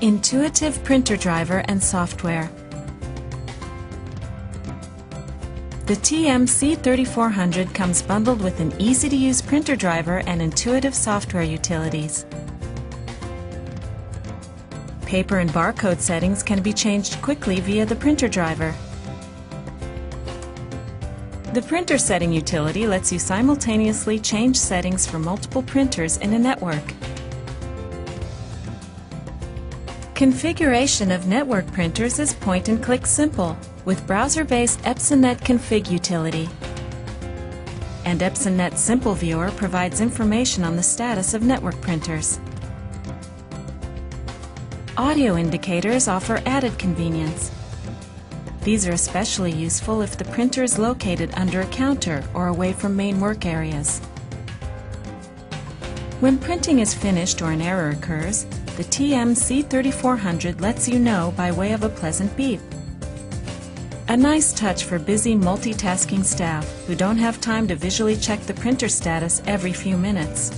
Intuitive printer driver and software. The TM-C3400 comes bundled with an easy-to-use printer driver and intuitive software utilities. Paper and barcode settings can be changed quickly via the printer driver. The printer setting utility lets you simultaneously change settings for multiple printers in a network. Configuration of network printers is point-and-click simple with browser-based EpsonNet config utility. And EpsonNet Simple Viewer provides information on the status of network printers. Audio indicators offer added convenience. These are especially useful if the printer is located under a counter or away from main work areas. When printing is finished or an error occurs, the TM-C3400 lets you know by way of a pleasant beep. A nice touch for busy multitasking staff who don't have time to visually check the printer status every few minutes.